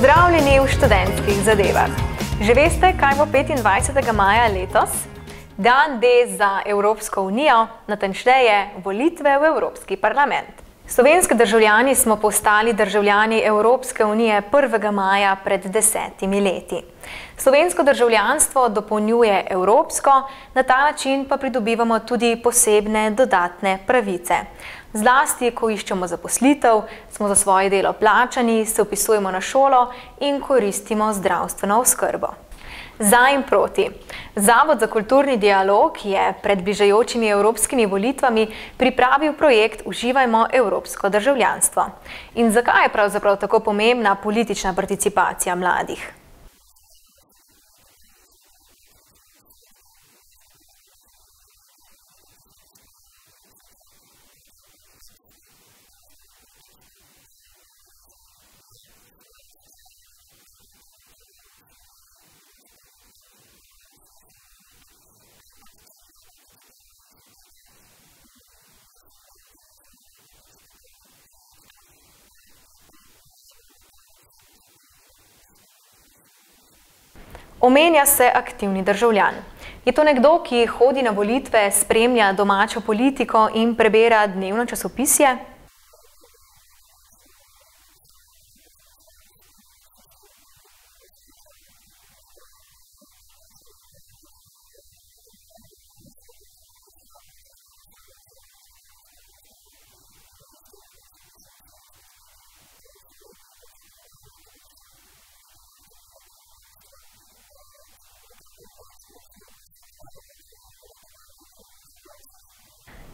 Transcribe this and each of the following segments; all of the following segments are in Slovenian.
Pozdravljeni v študentskih zadevah. Že veste, kaj bo 25. maja letos? Dan D za Evropsko unijo, natančneje volitve v Evropski parlament. Slovenski državljani smo postali državljani Evropske unije 1. maja pred desetimi leti. Slovensko državljanstvo dopolnjuje evropsko, na ta način pa pridobivamo tudi posebne dodatne pravice. Zlasti, ko iščemo zaposlitev, smo za svoje delo plačani, se upisujemo na šolo in koristimo zdravstveno oskrbo. Za in proti. Zavod za kulturni dialog je pred bližajočimi evropskimi volitvami pripravil projekt Uživajmo evropsko državljanstvo. In zakaj je pravzaprav tako pomembna politična participacija mladih? Omenja se aktivni državljan. Je to nekdo, ki hodi na volitve, spremlja domačo politiko in prebera dnevno časopisje?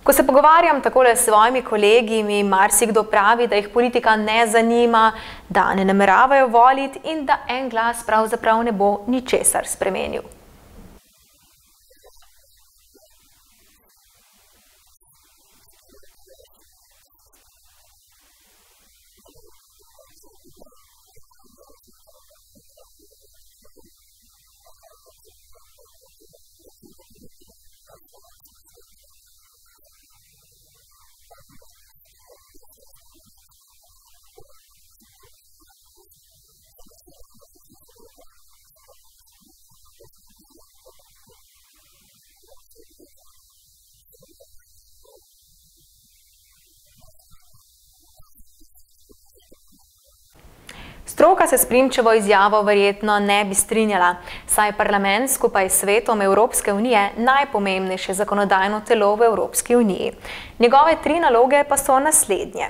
Ko se pogovarjam takole s svojimi kolegi, mi marsikdo pravi, da jih politika ne zanima, da ne nameravajo voliti in da en glas pravzaprav ne bo ničesar spremenil. Stroka se s Primčevo izjavo verjetno ne bi strinjala, saj je parlament skupaj s svetom Evropske unije najpomembnejše zakonodajno telo v Evropski uniji. Njegove tri naloge pa so naslednje.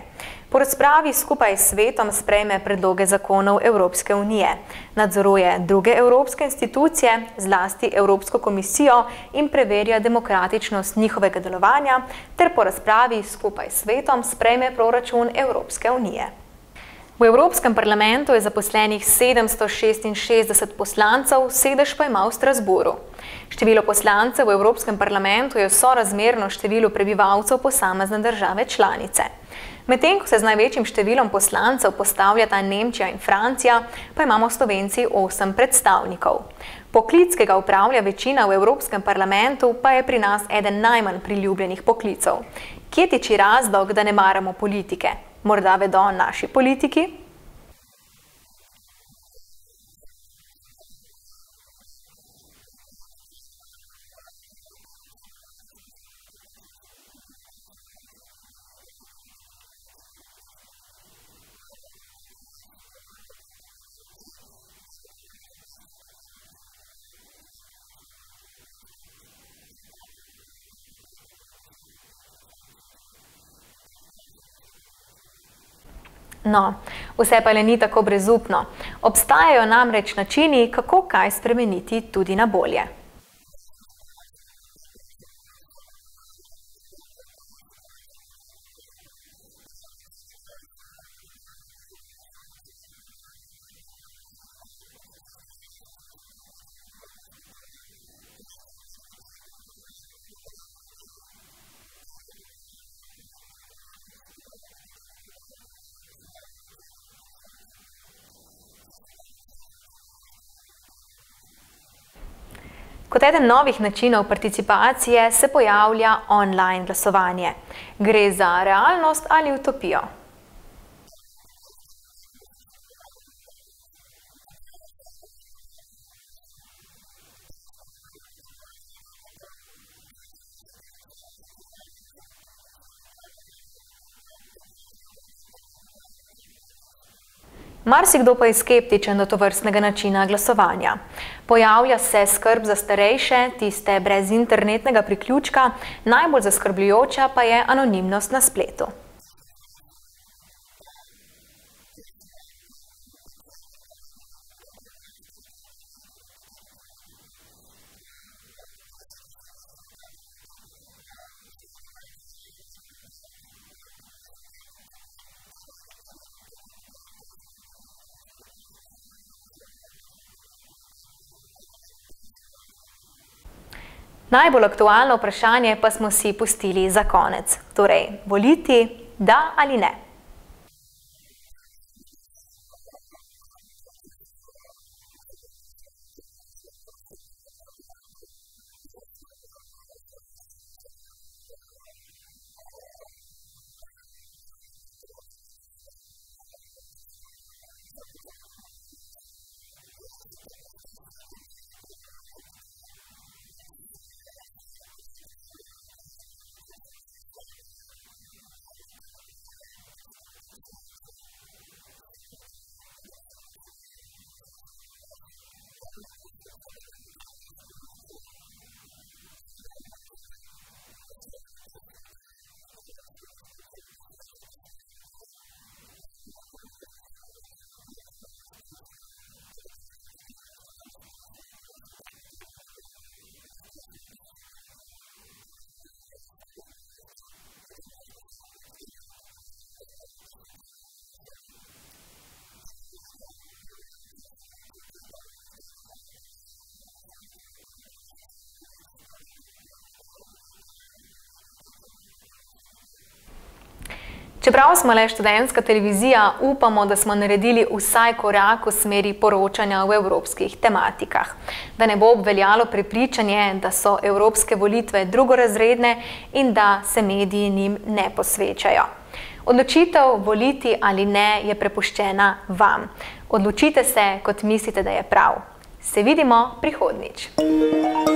Po razpravi skupaj s svetom sprejme predloge zakonov Evropske unije, nadzoruje druge evropske institucije, zlasti Evropsko komisijo in preverja demokratičnost njihovega delovanja, ter po razpravi skupaj s svetom sprejme proračun Evropske unije. V Evropskem parlamentu je zaposlenih 766 poslancev, sedež pa ima v Strasburu. Število poslancev v Evropskem parlamentu je sorazmerno številu prebivalcev posamezne države članice. Medtem, ko se z največjim številom poslancev postavljata Nemčija in Francija, pa imamo Slovenci 8 predstavnikov. Poklic, ki ga upravlja večina v Evropskem parlamentu, pa je pri nas eden najmanj priljubljenih poklicov. Kje tiči razlog, da ne maramo politike? Morda vedo naši politiki? No, vse pa le ni tako brezupno. Obstajajo namreč načini, kako kaj spremeniti tudi na bolje. Kot eden novih načinov participacije se pojavlja online glasovanje. Gre za realnost ali utopijo? Marsikdo pa je skeptičen do to vrstnega načina glasovanja. Pojavlja se skrb za starejše, tiste brez internetnega priključka, najbolj zaskrbljujoča pa je anonimnost na spletu. Najbolj aktualno vprašanje pa smo si pustili za konec. Torej, voliti da ali ne? Čeprav smo le študentska televizija, upamo, da smo naredili vsaj korak v smeri poročanja v evropskih tematikah. Da ne bo obveljalo prepričanje, da so evropske volitve drugorazredne in da se mediji njim ne posvečajo. Odločitev voliti ali ne je prepuščena vam. Odločite se, kot mislite, da je prav. Se vidimo prihodnič. You.